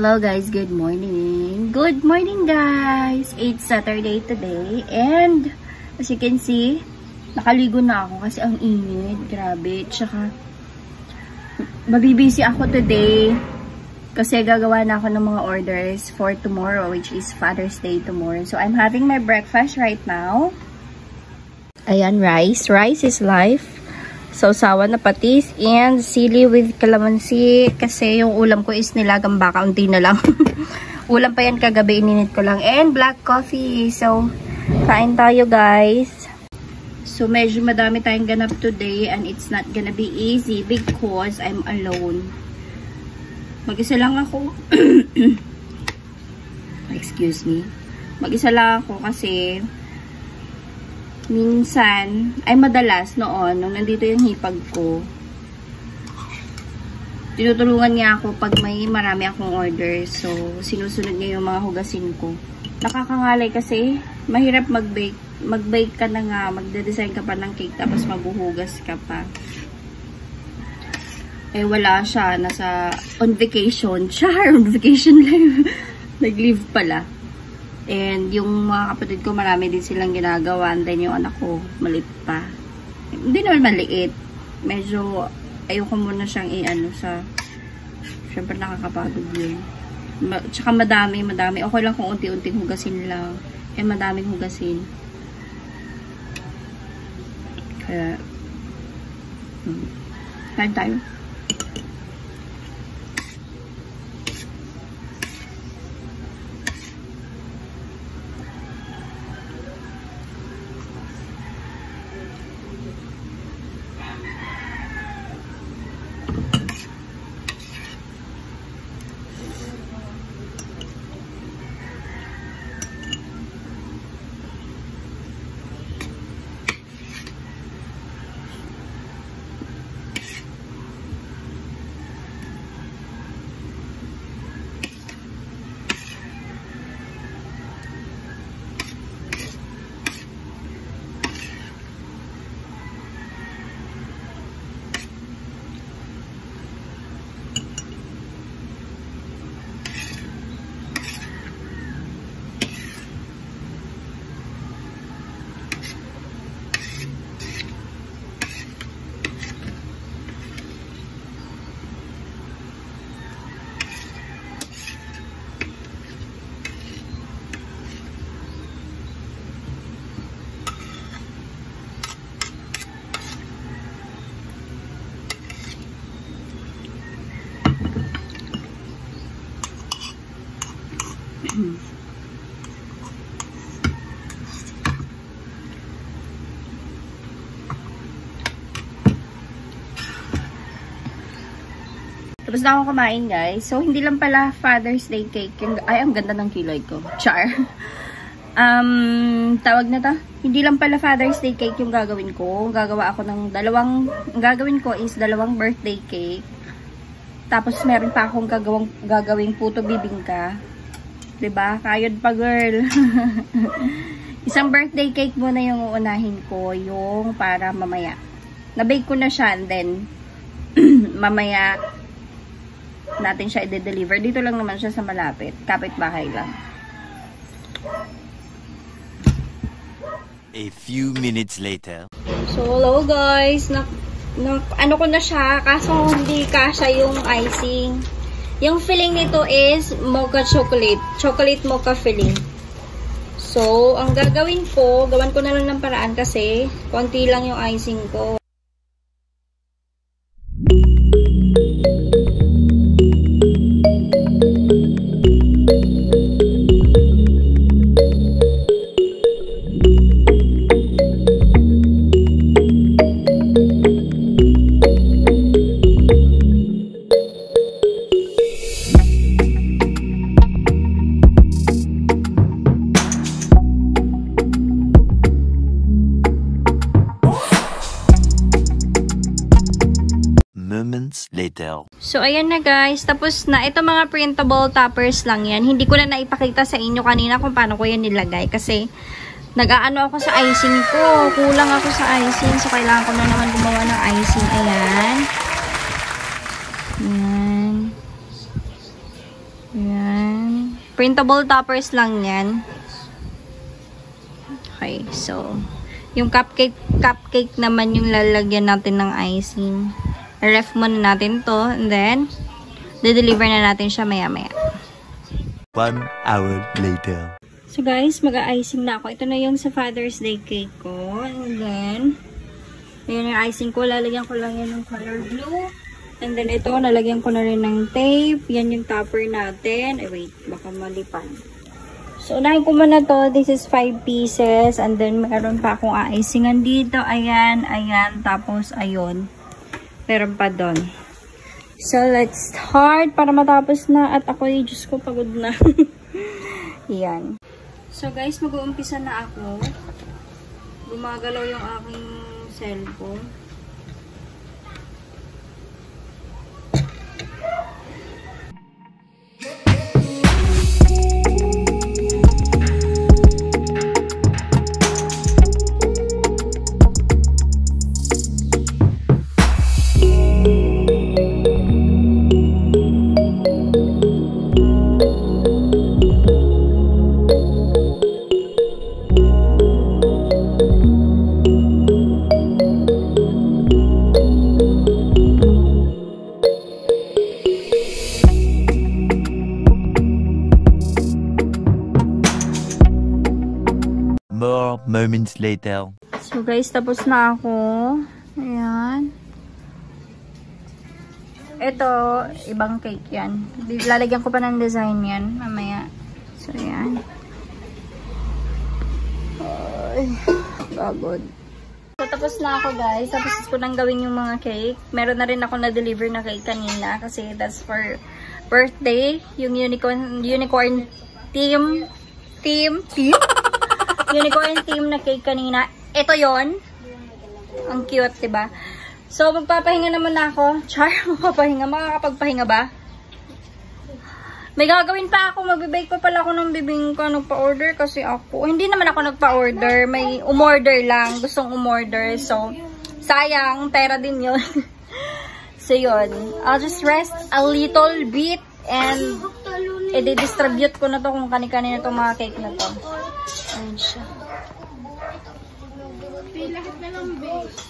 Hello guys, good morning. Good morning guys. It's Saturday today and as you can see, nakaligo na ako kasi ang init. Grabe. Tsaka mabibisi ako today kasi gagawa na ako ng mga orders for tomorrow which is Father's Day tomorrow. So I'm having my breakfast right now. Ayan, rice. Rice is life sausawan na patis and sili with calamansi kasi yung ulam ko is nilagang baka unti na lang. Ulam pa yan kagabi ininit ko lang. And black coffee. So kain tayo guys. So medyo madami tayong ganap today and it's not gonna be easy because I'm alone. Mag-isa lang ako. Excuse me. Mag-isa lang ako kasi minsan, ay madalas noon, nung nandito yung hipag ko, tinutulungan niya ako pag may marami akong order. So, sinusunod niya yung mga hugasin ko. Nakakangalay kasi, mahirap mag-bake. Mag-bake ka na nga, magde-design ka pa ng cake, tapos maghuhugas ka pa. Eh, wala siya. Nasa, on vacation. Char, on vacation lang. Nag-leave pala. And yung mga kapatid ko, marami din silang ginagawa. And then yung anak ko, maliit pa. Hindi naman maliit. Medyo, ayoko muna siyang i-ano sa, syempre nakakapagod yun. Ma tsaka madami, madami. Okay lang kung unti-unting hugasin lang. Eh, madaming hugasin. Kaya, hmm. Kain tayo. Tapos na ako kumain, guys. So, hindi lang pala Father's Day cake. Yung, ay, ang ganda ng kilay ko. Char. um, tawag na ta. Hindi lang pala Father's Day cake yung gagawin ko. Gagawa ako ng dalawang, ang gagawin ko is dalawang birthday cake. Tapos, meron pa akong gagawang, gagawing puto bibingka. ba diba? Kayod pa, girl. Isang birthday cake muna yung uunahin ko. Yung para mamaya. Na-bake ko na siya and then, mamaya, natin siya i-deliver. Dito lang naman siya sa malapit. Kapit-bahay lang. A few minutes later. So, hello guys. Na, na, ano ko na siya, kaso hindi kasha yung icing. Yung filling nito is mocha chocolate. Chocolate mocha filling. So, ang gagawin ko, gawan ko na lang ng paraan kasi konti lang yung icing ko. Later. So, ayan na guys. Tapos na. Ito mga printable toppers lang yan. Hindi ko na naipakita sa inyo kanina kung paano ko yan nilagay. Kasi, nag-aano ako sa icing ko. Kulang ako sa icing. So, kailangan ko na naman gumawa ng icing. Ayan. Ayan. Printable toppers lang yan. Okay, so, yung cupcake, cupcake naman yung lalagyan natin ng icing. Ref muna natin to, and then, de-deliver na natin siya maya-maya. One hour later. So guys, mag-icing na ako. Ito na yung sa Father's Day cake ko. And then, ayan yung icing ko. Lalagyan ko lang yan ng color blue. And then ito, nalagyan ko na rin ng tape. Yan yung topper natin. Ay, wait. Baka malipan. So, unahin ko muna to. This is 5 pieces. And then, meron pa akong icingan dito. Ayan, ayan. Tapos, ayun. Meron pa doon. So, let's start para matapos na. At ako, eh, Diyos ko, pagod na. Yan. So, guys, mag-uumpisa na ako. Gumagalaw yung aking cellphone. Moments later. So guys, tapos na ako. Ayan. Ito, ibang cake yan. Lalagyan ko pa ng design yan mamaya. So, ayan. Ay, pagod. So, tapos na ako guys. Tapos ko nang gawin yung mga cake. Meron na rin ako na-deliver na cake kanina kasi that's for birthday. Yung unicorn, unicorn team, team, team? Unicorn team na cake kanina. Ito yon Ang cute, ba? So, magpapahinga naman na ako. Char, magpapahinga. Makakapagpahinga ba? May gagawin pa ako. Magbibake pa pala ako ng bibingka. Nagpa-order kasi ako. Hindi naman ako nagpa-order. May umorder lang. Gustong umorder. So, sayang. Pera din yun. so, yun. I'll just rest a little bit and i-distribute ko na to kung kani-kanina itong mga cake na to. Ayan siya. Lahat na lang base.